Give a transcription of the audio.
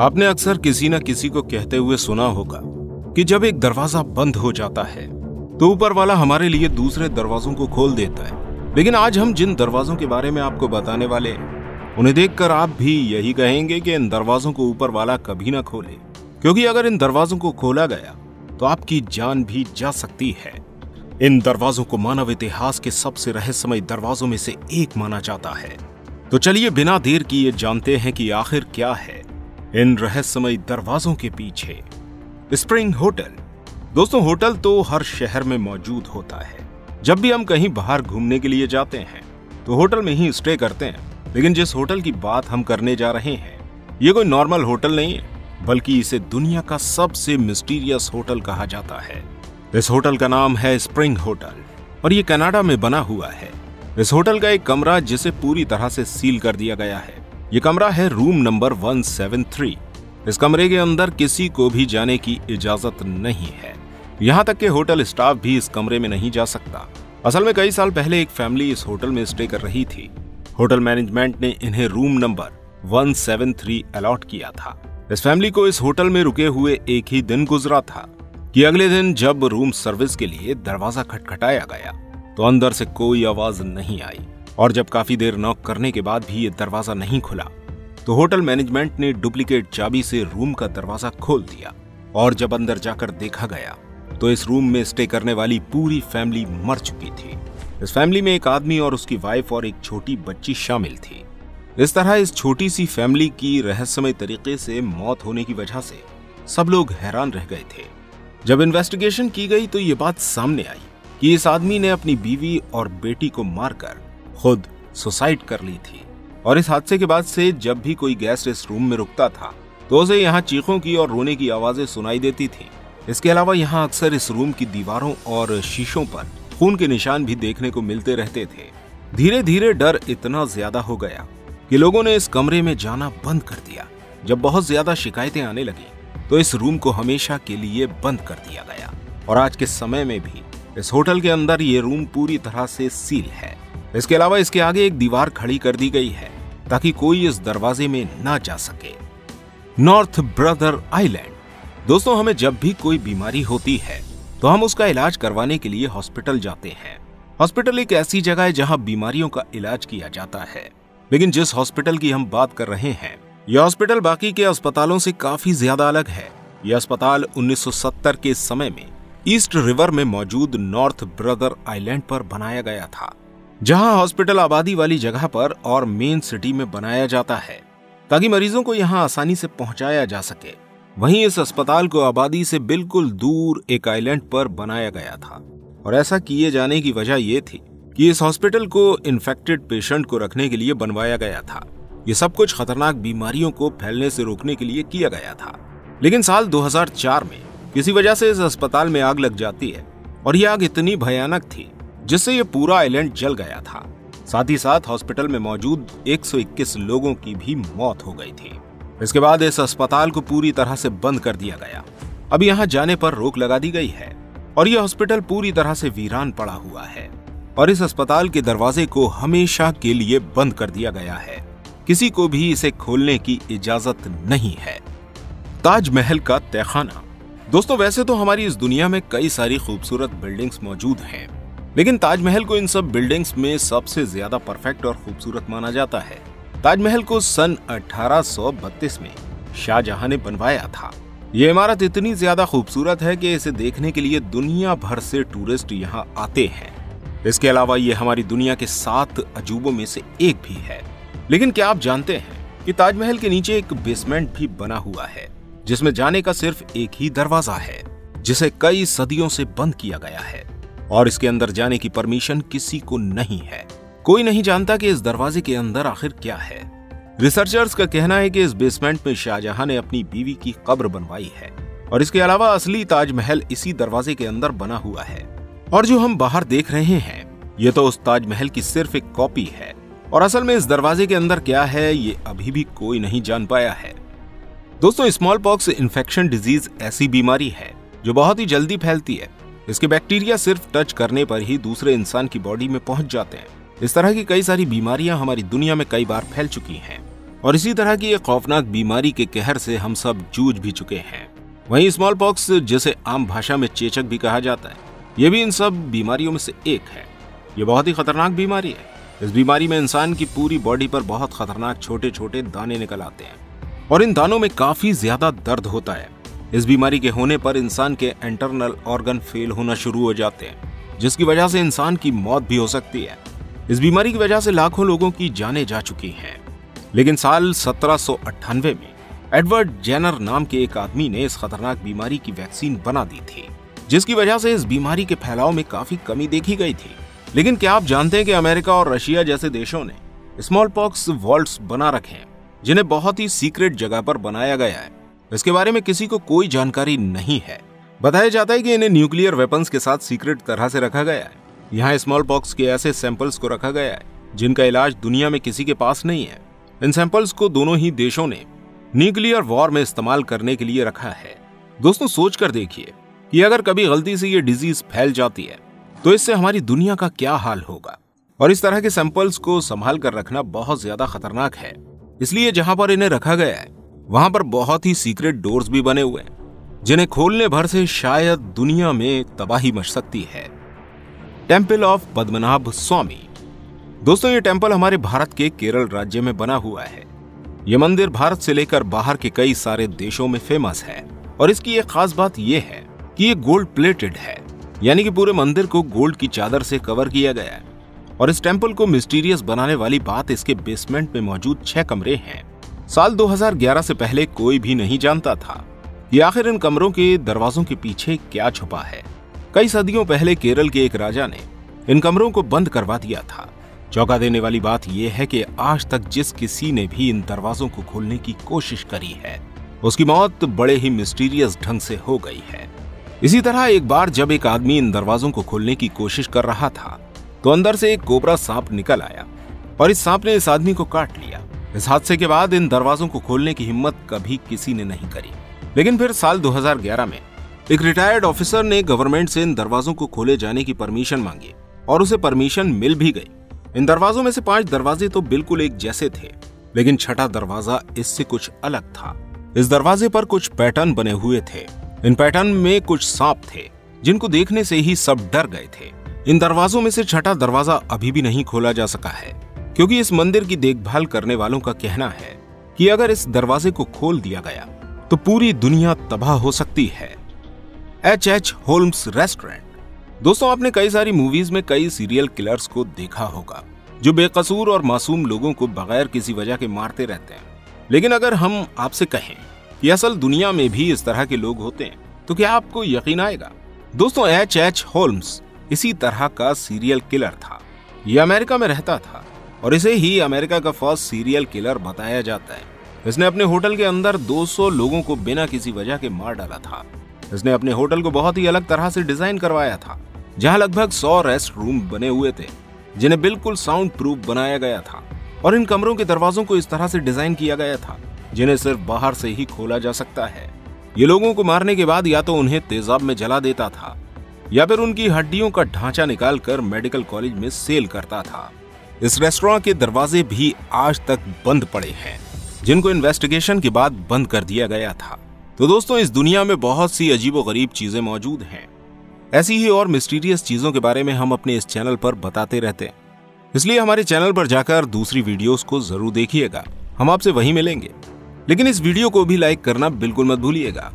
आपने अक्सर किसी न किसी को कहते हुए सुना होगा कि जब एक दरवाज़ा बंद हो जाता है तो ऊपर वाला हमारे लिए दूसरे दरवाजों को खोल देता है। लेकिन आज हम जिन दरवाजों के बारे में आपको बताने वाले हैं, उन्हें देखकर आप भी यही कहेंगे कि इन दरवाजों को ऊपर वाला कभी ना खोले। क्योंकि अगर इन दरवाजों को खोला गया तो आपकी जान भी जा सकती है। इन दरवाजों को मानव इतिहास के सबसे रहस्यमय दरवाजों में से एक माना जाता है। तो चलिए बिना देर किए जानते हैं कि आखिर क्या है। इन रहस्यमय दरवाजों के पीछे। Spring hotel. दोस्तों, होटल तो हर शहर में मौजूद होता है। जब भी हम कहीं बाहर घूमने के लिए जाते हैं तो होटल में ही स्टे करते हैं। लेकिन जिस होटल की बात हम करने जा रहे हैं, ये कोई नॉर्मल होटल नहीं है, बल्कि इसे दुनिया का सबसे मिस्टीरियस होटल कहा जाता है। इस होटल का नाम है स्प्रिंग होटल, और ये कनाडा में बना हुआ है। इस होटल का एक कमरा जिसे पूरी तरह से सील कर दिया गया है। ये कमरा है रूम नंबर 173 इस कमरे के अंदर किसी को भी जाने की इजाज़त नहीं है। यहाँ तक कि होटल स्टाफ भी इस कमरे में नहीं जा सकता। असल में कई साल पहले एक फैमिली इस होटल में स्टे कर रही थी। होटल मैनेजमेंट ने इन्हें रूम नंबर 173 अलॉट किया था। इस फैमिली को इस होटल में रुके हुए एक ही दिन गुजरा था कि अगले दिन जब रूम सर्विस के लिए दरवाज़ा खटखटाया गया तो अंदर से कोई आवाज़ नहीं आई। और जब काफ़ी देर नॉक करने के बाद भी ये दरवाज़ा नहीं खुला तो होटल मैनेजमेंट ने डुप्लीकेट चाबी से रूम का दरवाज़ा खोल दिया और जब अंदर जाकर देखा गया तो इस रूम में स्टे करने वाली पूरी फैमिली मर चुकी थी। इस फैमिली में एक आदमी और उसकी वाइफ और एक छोटी बच्ची शामिल थी। इस तरह इस छोटी सी फैमिली की रहस्यमय तरीके से मौत होने की वजह से सब लोग हैरान रह गए थे। जब इन्वेस्टिगेशन की गई तो ये बात सामने आई कि इस आदमी ने अपनी बीवी और बेटी को मारकर खुद सुसाइड कर ली थी। और इस हादसे के बाद से जब भी कोई गेस्ट इस रूम में रुकता था तो उसे यहाँ चीखों की और रोने की आवाज़ें सुनाई देती थी। इसके अलावा यहाँ अक्सर इस रूम की दीवारों और शीशों पर खून के निशान भी देखने को मिलते रहते थे। धीरे धीरे डर इतना ज़्यादा हो गया कि लोगों ने इस कमरे में जाना बंद कर दिया। जब बहुत ज़्यादा शिकायतें आने लगी तो इस रूम को हमेशा के लिए बंद कर दिया गया। और आज के समय में भी इस होटल के अंदर ये रूम पूरी तरह से सील है। इसके अलावा इसके आगे एक दीवार खड़ी कर दी गई है ताकि कोई इस दरवाजे में ना जा सके। North Brother Island. दोस्तों, हमें जब भी कोई बीमारी होती है तो हम उसका इलाज करवाने के लिए हॉस्पिटल जाते हैं। हॉस्पिटल एक ऐसी जगह है जहाँ बीमारियों का इलाज किया जाता है। लेकिन जिस हॉस्पिटल की हम बात कर रहे हैं, यह हॉस्पिटल बाकी के अस्पतालों से काफ़ी ज़्यादा अलग है। यह अस्पताल 1970 के समय में ईस्ट रिवर में मौजूद नॉर्थ ब्रदर आइलैंड पर बनाया गया था। जहाँ हॉस्पिटल आबादी वाली जगह पर और मेन सिटी में बनाया जाता है, ताकि मरीजों को यहाँ आसानी से पहुँचाया जा सके। वहीं इस अस्पताल को आबादी से बिल्कुल दूर एक आइलैंड पर बनाया गया था। और ऐसा किए जाने की वजह यह थी कि इस हॉस्पिटल को इन्फेक्टेड पेशेंट को रखने के लिए बनवाया गया था। ये सब कुछ खतरनाक बीमारियों को फैलने से रोकने के लिए किया गया था। लेकिन साल 2004 में किसी वजह से इस अस्पताल में आग लग जाती है, और यह आग इतनी भयानक थी जिससे ये पूरा आइलैंड जल गया था। साथ ही साथ हॉस्पिटल में मौजूद 121 लोगों की भी मौत हो गई थी। इसके बाद इस अस्पताल को पूरी तरह से बंद कर दिया गया। अब यहाँ जाने पर रोक लगा दी गई है और यह हॉस्पिटल पूरी तरह से वीरान पड़ा हुआ है और इस अस्पताल के दरवाजे को हमेशा के लिए बंद कर दिया गया है। किसी को भी इसे खोलने की इजाज़त नहीं है। ताजमहल का तहखाना। दोस्तों, वैसे तो हमारी इस दुनिया में कई सारी खूबसूरत बिल्डिंग्स मौजूद हैं। लेकिन ताजमहल को इन सब बिल्डिंग्स में सबसे ज़्यादा परफेक्ट और खूबसूरत माना जाता है। ताजमहल को सन 1832 में शाहजहां ने बनवाया था। ये इमारत इतनी ज़्यादा खूबसूरत है कि इसे देखने के लिए दुनिया भर से टूरिस्ट यहाँ आते हैं। इसके अलावा ये हमारी दुनिया के सात अजूबों में से एक भी है। लेकिन क्या आप जानते हैं कि ताजमहल के नीचे एक बेसमेंट भी बना हुआ है, जिसमें जाने का सिर्फ़ एक ही दरवाज़ा है, जिसे कई सदियों से बंद किया गया है। और इसके अंदर जाने की परमिशन किसी को नहीं है। कोई नहीं जानता कि इस दरवाजे के अंदर आखिर क्या है। रिसर्चर्स का कहना है कि इस बेसमेंट में शाहजहां ने अपनी बीवी की कब्र बनवाई है और इसके अलावा असली ताजमहल इसी दरवाजे के अंदर बना हुआ है। और जो हम बाहर देख रहे हैं, ये तो उस ताजमहल की सिर्फ़ एक कॉपी है। और असल में इस दरवाजे के अंदर क्या है, ये अभी भी कोई नहीं जान पाया है। दोस्तों स्मॉल पॉक्स इन्फेक्शन डिज़ीज़ ऐसी बीमारी है, जो बहुत ही जल्दी फैलती है। इसके बैक्टीरिया सिर्फ़ टच करने पर ही दूसरे इंसान की बॉडी में पहुँच जाते हैं। इस तरह की कई सारी बीमारियाँ हमारी दुनिया में कई बार फैल चुकी हैं। और इसी तरह की एक खौफनाक बीमारी के कहर से हम सब जूझ भी चुके हैं। वहीं स्मॉल पॉक्स जिसे आम भाषा में चेचक भी कहा जाता है, ये भी इन सब बीमारियों में से एक है। ये बहुत ही खतरनाक बीमारी है। इस बीमारी में इंसान की पूरी बॉडी पर बहुत खतरनाक छोटे छोटे दाने निकल आते हैं। और इन दानों में काफ़ी ज़्यादा दर्द होता है। इस बीमारी के होने पर इंसान के इंटरनल ऑर्गन फेल होना शुरू हो जाते हैं, जिसकी वजह से इंसान की मौत भी हो सकती है। इस बीमारी की वजह से लाखों लोगों की जाने जा चुकी हैं। लेकिन साल सत्रह में एडवर्ड जेनर नाम के एक आदमी ने इस खतरनाक बीमारी की वैक्सीन बना दी थी, जिसकी वजह से इस बीमारी के फैलाव में काफ़ी कमी देखी गई थी। लेकिन क्या आप जानते हैं कि अमेरिका और रशिया जैसे देशों ने स्मॉल पॉक्स वॉल्ट बना रखे हैं, जिन्हें बहुत ही सीक्रेट जगह पर बनाया गया है? इसके बारे में किसी को कोई जानकारी नहीं है। बताया जाता है कि इन्हें न्यूक्लियर वेपन्स के साथ सीक्रेट तरह से रखा गया है। यहाँ स्मॉल पॉक्स के ऐसे सैंपल्स को रखा गया है, जिनका इलाज दुनिया में किसी के पास नहीं है। इन सैंपल्स को दोनों ही देशों ने न्यूक्लियर वॉर में इस्तेमाल करने के लिए रखा है। दोस्तों सोच कर देखिए कि अगर कभी गलती से ये डिज़ीज़ फैल जाती है तो इससे हमारी दुनिया का क्या हाल होगा? और इस तरह के सैंपल्स को संभाल कर रखना बहुत ज़्यादा खतरनाक है। इसलिए जहाँ पर इन्हें रखा गया है वहाँ पर बहुत ही सीक्रेट डोर्स भी बने हुए हैं, जिन्हें खोलने भर से शायद दुनिया में तबाही मच सकती है। Temple of Padmanabha Swamy. दोस्तों, ये टेंपल हमारे भारत के केरल राज्य में बना हुआ है। ये मंदिर भारत से लेकर बाहर के कई सारे देशों में फ़ेमस है। और इसकी एक खास बात यह है कि ये गोल्ड प्लेटेड है, यानी कि पूरे मंदिर को गोल्ड की चादर से कवर किया गया है। और इस टेंपल को मिस्टीरियस बनाने वाली बात इसके बेसमेंट में मौजूद छह कमरे हैं। साल 2011 से पहले कोई भी नहीं जानता था ये आखिर इन कमरों के दरवाजों के पीछे क्या छुपा है। कई सदियों पहले केरल के एक राजा ने इन कमरों को बंद करवा दिया था। चौंका देने वाली बात यह है कि आज तक जिस किसी ने भी इन दरवाजों को खोलने की कोशिश करी है, उसकी मौत बड़े ही मिस्टीरियस ढंग से हो गई है। इसी तरह एक बार जब एक आदमी इन दरवाजों को खोलने की कोशिश कर रहा था तो अंदर से एक कोबरा सांप निकल आया और इस सांप ने इस आदमी को काट लिया। इस हादसे के बाद इन दरवाजों को खोलने की हिम्मत कभी किसी ने नहीं करी। लेकिन फिर साल 2011 में एक रिटायर्ड ऑफिसर ने गवर्नमेंट से इन दरवाजों को खोले जाने की परमिशन मांगी और उसे परमिशन मिल भी गई। इन दरवाजों में से पाँच दरवाजे तो बिल्कुल एक जैसे थे, लेकिन छठा दरवाज़ा इससे कुछ अलग था। इस दरवाजे पर कुछ पैटर्न बने हुए थे। इन पैटर्न में कुछ सांप थे, जिनको देखने से ही सब डर गए थे। इन दरवाजों में से छठा दरवाज़ा अभी भी नहीं खोला जा सका है। क्योंकि इस मंदिर की देखभाल करने वालों का कहना है कि अगर इस दरवाजे को खोल दिया गया तो पूरी दुनिया तबाह हो सकती है। H H Holmes restaurant. दोस्तों, आपने कई सारी मूवीज़ में कई सीरियल किलर्स को देखा होगा, जो बेकसूर और मासूम लोगों को बगैर किसी वजह के मारते रहते हैं। लेकिन अगर हम आपसे कहें कि असल दुनिया में भी इस तरह के लोग होते हैं तो क्या आपको यकीन आएगा? दोस्तों एच एच होल्म्स इसी तरह का सीरियल किलर था। यह अमेरिका में रहता था। और इसे ही अमेरिका का फ़र्स्ट सीरियल किलर बताया जाता है। इसने अपने होटल के अंदर 200 लोगों को बिना किसी वजह के मार डाला था। इसने अपने होटल को बहुत ही अलग तरह से डिज़ाइन करवाया था, जहाँ लगभग 100 रेस्ट रूम बने हुए थे, जिन्हें बिल्कुल साउंड प्रूफ बनाया गया था, और इन कमरों के दरवाजों को इस तरह से डिज़ाइन किया गया था, जिन्हें सिर्फ़ बाहर से ही खोला जा सकता है। ये लोगों को मारने के बाद या तो उन्हें तेजाब में जला देता था, या फिर उनकी हड्डियों का ढांचा निकालकर मेडिकल कॉलेज में सेल करता था। इस रेस्टोरेंट के दरवाजे भी आज तक बंद पड़े हैं, जिनको इन्वेस्टिगेशन के बाद बंद कर दिया गया था। तो दोस्तों, इस दुनिया में बहुत सी अजीबो गरीब चीज़ें मौजूद हैं। ऐसी ही और मिस्टीरियस चीज़ों के बारे में हम अपने इस चैनल पर बताते रहते हैं। इसलिए हमारे चैनल पर जाकर दूसरी वीडियोस को ज़रूर देखिएगा। हम आपसे वहीं मिलेंगे। लेकिन इस वीडियो को भी लाइक करना बिल्कुल मत भूलिएगा।